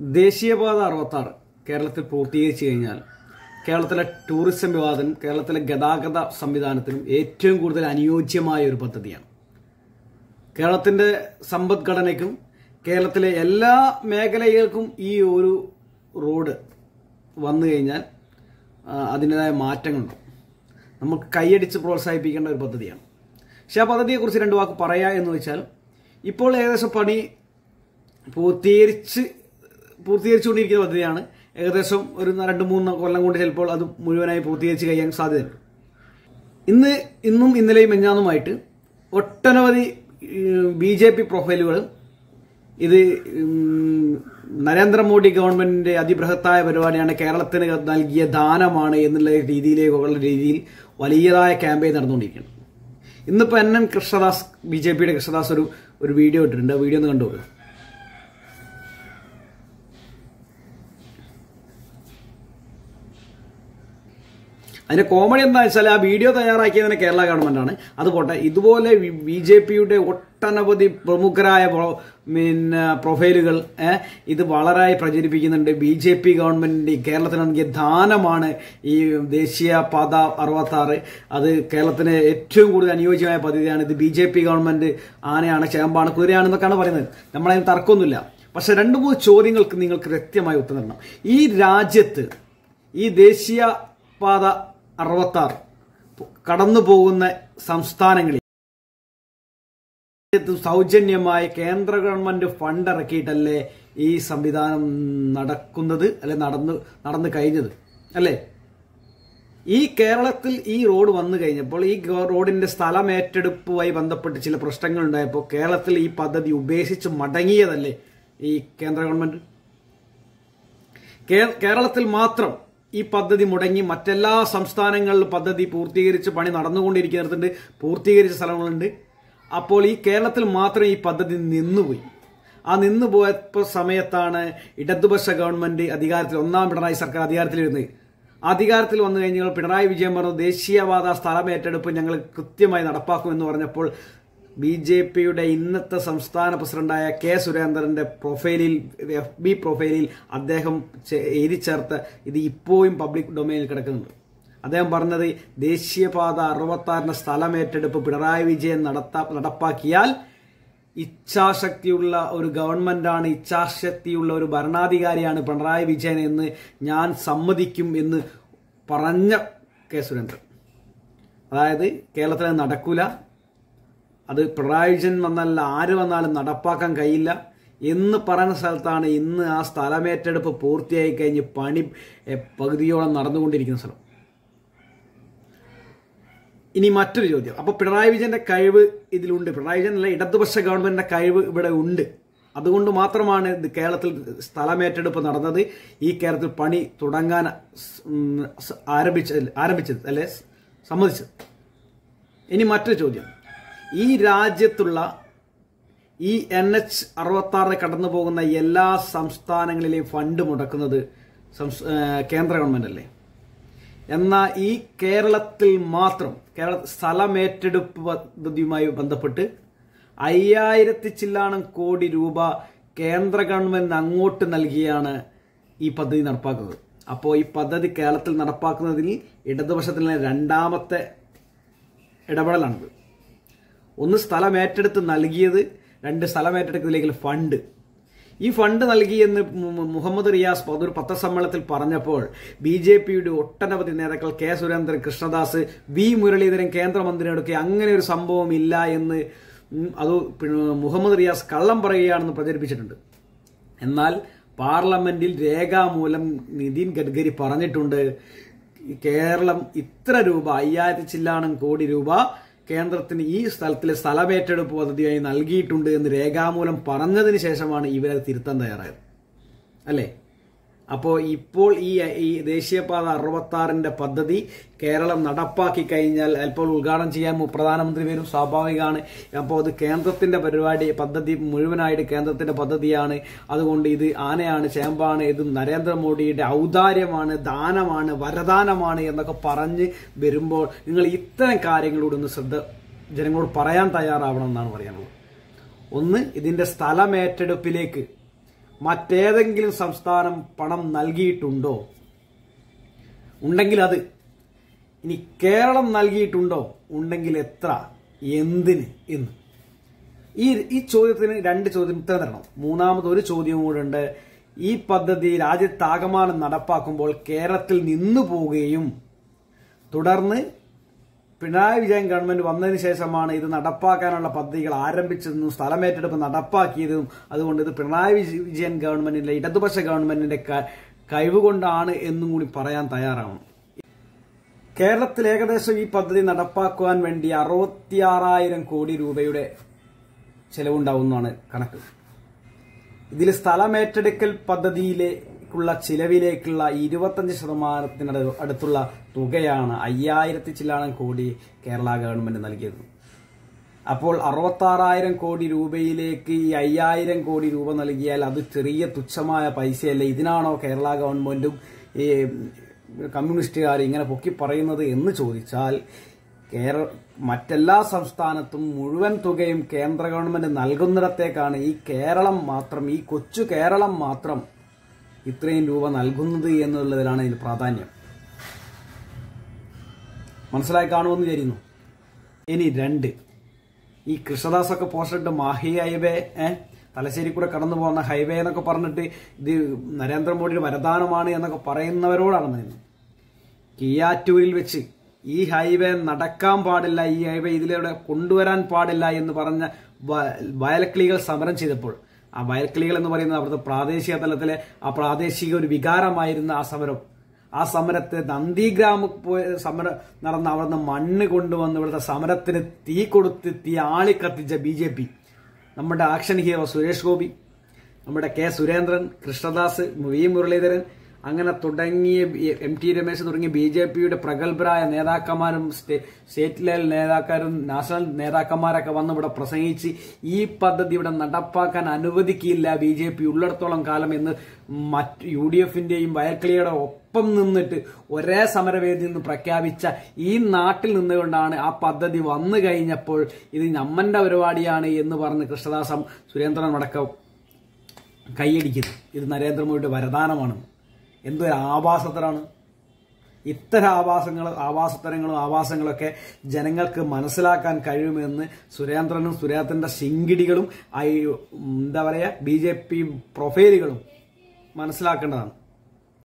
ദേശീയപാത അറുപത്താറ് കേരളത്തിൽ പൂർത്തീകരിച്ചു കഴിഞ്ഞാൽ കേരളത്തിലെ ടൂറിസം വിവാദം കേരളത്തിലെ ഗതാഗത സംവിധാനത്തിനും ഏറ്റവും കൂടുതൽ അനുയോജ്യമായ ഒരു പദ്ധതിയാണ്. കേരളത്തിന്റെ സമ്പദ്ഘടനയ്ക്കും കേരളത്തിലെ എല്ലാ മേഖലകൾക്കും ഈ ഒരു റോഡ് വന്നു കഴിഞ്ഞാൽ അതിന്റെതായ മാറ്റങ്ങളുണ്ട്. നമുക്ക് കൈയടിച്ച് പ്രോത്സാഹിപ്പിക്കേണ്ട ഒരു പദ്ധതിയാണ്. പക്ഷെ ആ പദ്ധതിയെക്കുറിച്ച് രണ്ട് വാക്ക് പറയാ എന്ന് വെച്ചാൽ ഇപ്പോൾ ഏകദേശം പണി പൂർത്തീകരിച്ച് പൂർത്തീകരിച്ചുകൊണ്ടിരിക്കുന്ന പദ്ധതിയാണ്. ഏകദേശം ഒരു രണ്ട് മൂന്ന് കൊല്ലം കൊണ്ട് ചിലപ്പോൾ അത് മുഴുവനായി പൂർത്തീകരിച്ച് കഴിയാൻ സാധ്യതയുണ്ട്. ഇന്ന് ഇന്നും ഇന്നലെയും മെഞ്ഞാന്നുമായിട്ട് ഒട്ടനവധി ബി ജെ പി പ്രൊഫൈലുകൾ ഇത് നരേന്ദ്രമോദി ഗവൺമെന്റിന്റെ അതിബൃഹത്തായ പരിപാടിയാണ് കേരളത്തിന് നൽകിയ ദാനമാണ് എന്നുള്ള രീതിയിലേക്കുള്ള രീതിയിൽ വലിയതായ ക്യാമ്പയിൻ നടന്നുകൊണ്ടിരിക്കുകയാണ്. ഇന്നിപ്പോൾ N N Krishnadas B J പിയുടെ കൃഷ്ണദാസ് ഒരു ഒരു വീഡിയോ ഇട്ടിട്ടുണ്ട്. വീഡിയോ ഒന്ന് കണ്ടുപോകുക അതിന്റെ കോമഡി എന്താ വെച്ചാൽ ആ വീഡിയോ തയ്യാറാക്കിയത് തന്നെ കേരള ഗവൺമെന്റാണ് അത് പോട്ടെ ഇതുപോലെ ബി ജെ പിയുടെ ഒട്ടനവധി പ്രമുഖരായ പ്രൊ- പിന്നെ പ്രൊഫൈലുകൾ ഇത് വളരെ പ്രചരിപ്പിക്കുന്നുണ്ട്. ബി ജെ പി ഗവൺമെന്റിന്റെ കേരളത്തിന് നൽകിയ ദാനമാണ് ഈ ദേശീയ പാത അറുപത്തി ആറ് അത് കേരളത്തിന് ഏറ്റവും കൂടുതൽ അനുയോജ്യമായ പദ്ധതിയാണ്. ഇത് ബി ജെ പി ഗവൺമെന്റ് ആനയാണ് ചേമ്പാണ് കുതിരയാണെന്നൊക്കെയാണ് പറയുന്നത്. നമ്മളതിന് തർക്കമൊന്നുമില്ല. പക്ഷെ രണ്ട് മൂന്ന് ചോദ്യങ്ങൾക്ക് നിങ്ങൾക്ക് കൃത്യമായി ഉത്തരം തരണം. ഈ രാജ്യത്ത് ഈ ദേശീയ പാത അറുപത്തി ആറ് കടന്നു പോകുന്ന സംസ്ഥാനങ്ങളിൽ സൗജന്യമായി കേന്ദ്ര ഗവൺമെന്റ് ഫണ്ട് ഇറക്കിയിട്ടല്ലേ ഈ സംവിധാനം നടക്കുന്നത് അല്ലെ നടന്നു നടന്നു കഴിഞ്ഞത് അല്ലേ? ഈ കേരളത്തിൽ ഈ റോഡ് വന്നു കഴിഞ്ഞപ്പോൾ ഈ റോഡിന്റെ സ്ഥലം ഏറ്റെടുപ്പുമായി ബന്ധപ്പെട്ട് ചില പ്രശ്നങ്ങൾ ഉണ്ടായപ്പോൾ കേരളത്തിൽ ഈ പദ്ധതി ഉപേക്ഷിച്ച് മടങ്ങിയതല്ലേ ഈ കേന്ദ്ര ഗവൺമെന്റ്? കേരളത്തിൽ മാത്രം ഈ പദ്ധതി മുടങ്ങി മറ്റെല്ലാ സംസ്ഥാനങ്ങളിലും പദ്ധതി പൂർത്തീകരിച്ച് പണി നടന്നുകൊണ്ടിരിക്കുന്നിടത്തുണ്ട് പൂർത്തീകരിച്ച സ്ഥലങ്ങളുണ്ട്. അപ്പോൾ ഈ കേരളത്തിൽ മാത്രം ഈ പദ്ധതി നിന്നുപോയി. ആ നിന്നുപോയ സമയത്താണ് ഇടതുപക്ഷ ഗവൺമെന്റ് അധികാരത്തിൽ ഒന്നാം പിണറായി സർക്കാർ അധികാരത്തിലിരുന്നത്. അധികാരത്തിൽ വന്നു കഴിഞ്ഞാൽ പിണറായി വിജയൻ പറഞ്ഞു ദേശീയവാദ സ്ഥലം ഏറ്റെടുപ്പ് ഞങ്ങൾ കൃത്യമായി നടപ്പാക്കുമെന്ന് പറഞ്ഞപ്പോൾ ബി ജെ പിയുടെ ഇന്നത്തെ സംസ്ഥാന പ്രസിഡന്റായ കെ സുരേന്ദ്രന്റെ പ്രൊഫൈലിൽ എഫ് ബി പ്രൊഫൈലിൽ അദ്ദേഹം എഴുതി ചേർത്ത് ഇത് ഇപ്പോഴും പബ്ലിക് ഡൊമൈനിൽ കിടക്കുന്നുണ്ട്. അദ്ദേഹം പറഞ്ഞത് ദേശീയപാത സ്ഥലം ഏറ്റെടുപ്പ് പിണറായി വിജയൻ നടപ്പാക്കിയാൽ ഇച്ഛാശക്തിയുള്ള ഒരു ഗവൺമെന്റാണ് ഇച്ഛാശക്തിയുള്ള ഒരു ഭരണാധികാരിയാണ് പിണറായി വിജയൻ എന്ന് ഞാൻ സമ്മതിക്കും എന്ന് പറഞ്ഞ കെ സുരേന്ദ്രൻ. അതായത് കേരളത്തിൽ നടക്കൂല. അത് പിണറായി വിജയൻ വന്നല്ല ആര് വന്നാലും നടപ്പാക്കാൻ കഴിയില്ല. എന്ന് പറയുന്ന സ്ഥലത്താണ് ഇന്ന് ആ സ്ഥലമേറ്റെടുപ്പ് പൂർത്തിയായി കഴിഞ്ഞ് പണി പകുതിയോളം നടന്നുകൊണ്ടിരിക്കുന്ന സ്ഥലം. ഇനി മറ്റൊരു ചോദ്യം. അപ്പോൾ പിണറായി വിജയന്റെ കഴിവ് ഇതിലുണ്ട്. പിണറായി വിജയൻ അല്ല ഇടതുപക്ഷ ഗവൺമെന്റിന്റെ കഴിവ് ഇവിടെ ഉണ്ട്. അതുകൊണ്ട് മാത്രമാണ് ഇത് കേരളത്തിൽ സ്ഥലമേറ്റെടുപ്പ് നടന്നത്. ഈ കേരളത്തിൽ പണി തുടങ്ങാൻ ആരംഭിച്ച ആരംഭിച്ചത് അല്ലെ? സമ്മതിച്ചത്. ഇനി മറ്റൊരു ചോദ്യം. ഈ രാജ്യത്തുള്ള ഈ എൻ എച്ച് അറുപത്തി ആറിൽ കടന്നു പോകുന്ന എല്ലാ സംസ്ഥാനങ്ങളിലെയും ഫണ്ട് മുടക്കുന്നത് കേന്ദ്ര ഗവൺമെന്റ് അല്ലേ എന്നാൽ ഈ കേരളത്തിൽ മാത്രം കേരള സ്ഥലമേറ്റെടുപ്പ് പദ്ധതിയുമായി ബന്ധപ്പെട്ട് അയ്യായിരത്തി ചില്ലാണം കോടി രൂപ കേന്ദ്ര ഗവൺമെന്റ് അങ്ങോട്ട് നൽകിയാണ് ഈ പദ്ധതി നടപ്പാക്കുന്നത്. അപ്പോൾ ഈ പദ്ധതി കേരളത്തിൽ നടപ്പാക്കുന്നതിൽ ഇടതുപക്ഷത്തിലെ രണ്ടാമത്തെ ഇടപെടലാണിത്. ഒന്ന് സ്ഥലം ഏറ്റെടുത്ത് നൽകിയത് രണ്ട് സ്ഥലം ഏറ്റെടുക്കുന്നതിലേക്ക് ഫണ്ട്. ഈ ഫണ്ട് നൽകിയെന്ന് എന്ന് മുഹമ്മദ് റിയാസ് അതൊരു പത്രസമ്മേളനത്തിൽ പറഞ്ഞപ്പോൾ ബി ജെ പിയുടെ ഒട്ടനവധി നേതാക്കൾ കെ സുരേന്ദ്രൻ കൃഷ്ണദാസ് വി മുരളീധരൻ കേന്ദ്രമന്ത്രിയോടൊക്കെ അങ്ങനെ ഒരു സംഭവം ഇല്ല എന്ന് അത് മുഹമ്മദ് റിയാസ് കള്ളം പറയുകയാണെന്ന് പ്രചരിപ്പിച്ചിട്ടുണ്ട്. എന്നാൽ പാർലമെന്റിൽ രേഖാമൂലം നിതിൻ ഗഡ്കരി പറഞ്ഞിട്ടുണ്ട് കേരളം ഇത്ര രൂപ അയ്യായിരത്തി ചില്ലാണം കോടി രൂപ കേന്ദ്രത്തിന് ഈ സ്ഥലത്തിലെ സ്ഥലമേറ്റെടുപ്പ് പദ്ധതിയായി നൽകിയിട്ടുണ്ട് എന്ന് രേഖാമൂലം പറഞ്ഞതിന് ശേഷമാണ് ഇവരെ തിരുത്താൻ തയ്യാറായത്. അല്ലേ? അപ്പോൾ ഇപ്പോൾ ഈ ഈ ദേശീയപാത അറുപത്താറിന്റെ പദ്ധതി കേരളം നടപ്പാക്കി കഴിഞ്ഞാൽ അല്പം ഉദ്ഘാടനം ചെയ്യാൻ പ്രധാനമന്ത്രി വരും സ്വാഭാവികമാണ്. അപ്പോൾ അത് കേന്ദ്രത്തിന്റെ പരിപാടി പദ്ധതി മുഴുവനായിട്ട് കേന്ദ്രത്തിന്റെ പദ്ധതിയാണ്. അതുകൊണ്ട് ഇത് ആനയാണ് ചേമ്പാണ് ഇത് നരേന്ദ്രമോദിയുടെ ഔദാര്യമാണ് ദാനമാണ് വരദാനമാണ് എന്നൊക്കെ പറഞ്ഞ് വരുമ്പോൾ നിങ്ങൾ ഇത്തരം കാര്യങ്ങളോട് ഒന്ന് ശ്രദ്ധ ജനങ്ങളോട് പറയാൻ തയ്യാറാവണം എന്നാണ് പറയാനുള്ളത്. ഒന്ന് ഇതിന്റെ സ്ഥലമേറ്റെടുപ്പിലേക്ക് മറ്റേതെങ്കിലും സംസ്ഥാനം പണം നൽകിയിട്ടുണ്ടോ? ഉണ്ടെങ്കിൽ അത്. ഇനി കേരളം നൽകിയിട്ടുണ്ടോ? ഉണ്ടെങ്കിൽ എത്ര? എന്തിന് എന്ന്. ഈ ഈ ചോദ്യത്തിന് രണ്ട് ചോദ്യം ഉത്തരം തരണം. മൂന്നാമത് ഒരു ചോദ്യം കൂടെ ഉണ്ട്. ഈ പദ്ധതി രാജ്യത്താകമാനം നടപ്പാക്കുമ്പോൾ കേരളത്തിൽ നിന്നു പോവുകയും തുടർന്ന് പിണറായി വിജയൻ ഗവൺമെന്റ് വന്നതിന് ശേഷമാണ് ഇത് നടപ്പാക്കാനുള്ള പദ്ധതികൾ ആരംഭിച്ചതെന്നും സ്ഥലമേറ്റെടുപ്പ് നടപ്പാക്കിയതും. അതുകൊണ്ട് ഇത് പിണറായി വിജയൻ ഗവൺമെന്റിന്റെ ഇടതുപക്ഷ ഗവൺമെന്റിന്റെ കഴിവുകൊണ്ടാണ് എന്നും കൂടി പറയാൻ തയ്യാറാണ് കേരളത്തിൽ ഏകദേശം ഈ പദ്ധതി നടപ്പാക്കുവാൻ വേണ്ടി അറുപത്തിയാറായിരം കോടി രൂപയുടെ ചെലവുണ്ടാവുന്നതാണ് കണക്ക്. ഇതിൽ സ്ഥലമേറ്റെടുക്കൽ പദ്ധതിയിലേക്കുള്ള ചിലവിലേക്കുള്ള ഇരുപത്തഞ്ച് ശതമാനത്തിന് അടുത്തുള്ള തുകയാണ് അയ്യായിരത്തി ചില്ലാനം കോടി കേരള ഗവൺമെന്റ് നൽകിയത്. അപ്പോൾ അറുപത്താറായിരം കോടി രൂപയിലേക്ക് ഈ അയ്യായിരം കോടി രൂപ നൽകിയാൽ അത് ചെറിയ തുച്ഛമായ പൈസയല്ല? ഇതിനാണോ കേരള ഗവൺമെന്റും ഈ കമ്മ്യൂണിസ്റ്റുകാർ ഇങ്ങനെ പൊക്കി പറയുന്നത് എന്ന് ചോദിച്ചാൽ കേരള മറ്റെല്ലാ സംസ്ഥാനത്തും മുഴുവൻ തുകയും കേന്ദ്ര ഗവൺമെന്റ് നൽകുന്നിടത്തേക്കാണ് ഈ കേരളം മാത്രം ഈ കൊച്ചു കേരളം മാത്രം ഇത്രയും രൂപ നൽകുന്നത് എന്നുള്ളതിലാണ് ഇതിൽ പ്രാധാന്യം. മനസ്സിലായി കാണുമെന്ന് വിചാരിക്കുന്നു. ഇനി രണ്ട്. ഈ കൃഷ്ണദാസൊക്കെ പോസ്റ്റിട്ട് മാഹി ഹൈവേ തലശ്ശേരി കൂടെ കടന്നു പോകുന്ന ഹൈവേ എന്നൊക്കെ പറഞ്ഞിട്ട് ഇത് നരേന്ദ്രമോദിയുടെ വരദാനമാണ് എന്നൊക്കെ പറയുന്നവരോടാണ് പറയുന്നത് കിയാറ്റൂരിൽ വെച്ച് ഈ ഹൈവേ നടക്കാൻ പാടില്ല ഈ ഹൈവേ ഇതിലൂടെ കൊണ്ടുവരാൻ പാടില്ല എന്ന് പറഞ്ഞ വ- വയൽക്കിളികൾ സമരം ചെയ്തപ്പോൾ ആ വയൽക്കിളികൾ എന്ന് പറയുന്നത് അവിടുത്തെ പ്രാദേശിക തലത്തിലെ ആ പ്രാദേശിക ഒരു വികാരമായിരുന്ന ആ സമരം. ആ സമരത്തെ നന്ദിഗ്രാമ സമരം നടന്ന അവിടുന്ന് മണ്ണ് കൊണ്ടുവന്ന് ഇവിടുത്തെ സമരത്തിന് തീ കൊടുത്ത് തീ ആളിക്കത്തിച്ച ബി ജെ പി. നമ്മുടെ ആക്ഷൻ ഹീറോ സുരേഷ് ഗോപി നമ്മുടെ കെ സുരേന്ദ്രൻ കൃഷ്ണദാസ് വി മുരളീധരൻ അങ്ങനെ തുടങ്ങിയ എം ടി രമേശ് തുടങ്ങിയ ബി ജെ പിയുടെ പ്രഗത്ഭരായ നേതാക്കന്മാരും സ്റ്റേറ്റ് ലെവൽ നേതാക്കാരും നാഷണൽ നേതാക്കന്മാരൊക്കെ വന്ന് ഇവിടെ പ്രസംഗിച്ച് ഈ പദ്ധതി ഇവിടെ നടപ്പാക്കാൻ അനുവദിക്കില്ല ബി ജെ പി ഉള്ളിടത്തോളം കാലം എന്ന് മറ്റ് യു ഡി എഫിന്റെയും വയൽക്കിളിയുടെ ഒപ്പം നിന്നിട്ട് ഒരേ സമരവേദിയിൽ നിന്ന് പ്രഖ്യാപിച്ച ഈ നാട്ടിൽ നിന്നുകൊണ്ടാണ് ആ പദ്ധതി വന്നു കഴിഞ്ഞപ്പോൾ ഇത് നമ്മന്റെ പരിപാടിയാണ് എന്ന് പറഞ്ഞ് കൃഷ്ണദാസം സുരേന്ദ്രൻ അടക്കം കൈയടിക്കുന്നു ഇത് നരേന്ദ്രമോദിയുടെ വരദാനമാണ്. എന്തൊരു ആഭാസത്തരാണ്. ഇത്തരം ആവാസങ്ങൾ ആവാസത്തരങ്ങളും ആവാസങ്ങളൊക്കെ ജനങ്ങൾക്ക് മനസ്സിലാക്കാൻ കഴിയുമെന്ന് സുരേന്ദ്രനും സുരേന്ദ്രന്റെ ശിങ്കിടികളും എന്താ പറയുക ബി ജെ പി പ്രൊഫൈലുകളും മനസ്സിലാക്കേണ്ടതാണ്.